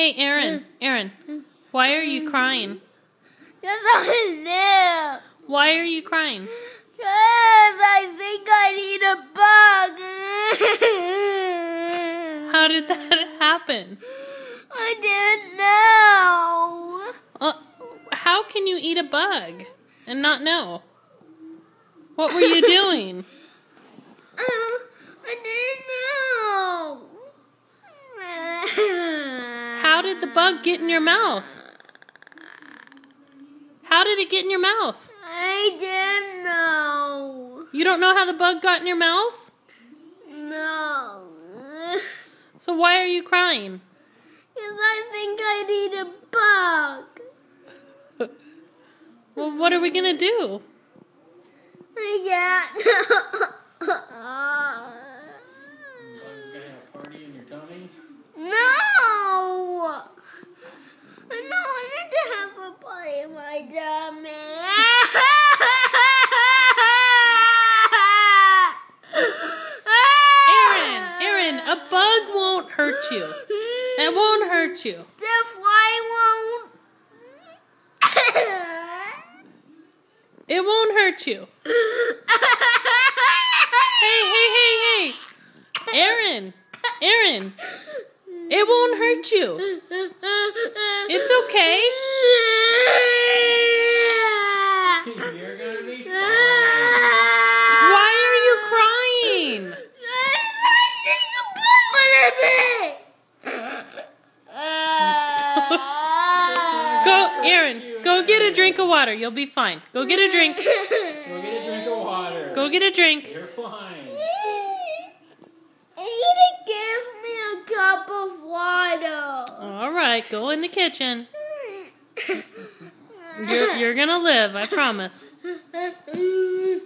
Hey, Aaron, Aaron, why are you crying? Because I live. Why are you crying? Because I think I need a bug. How did that happen? I didn't know. Uh, how can you eat a bug and not know? What were you doing? Uh, I didn't know. How did the bug get in your mouth? How did it get in your mouth? I didn't know. You don't know how the bug got in your mouth? No. So why are you crying? Because I think I need a bug. Well, what are we gonna do? I Bug's gonna have a party in your tummy. can't. No. No, I need to have a in. Aaron, Aaron, a bug won't hurt you. It won't hurt you. The fly won't. It won't hurt you. Hey, hey, hey, hey. Aaron, Aaron, it won't hurt you. It's okay. Gonna be ah. fine. Why are you crying? Ah. Go, Aaron, go get a drink of water. You'll be fine. Go get a drink. Go get a drink of water. Go get a drink. You're fine. You give me a cup of water. All right, go in the kitchen. You're, you're gonna live, I promise.